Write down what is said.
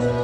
Thank you.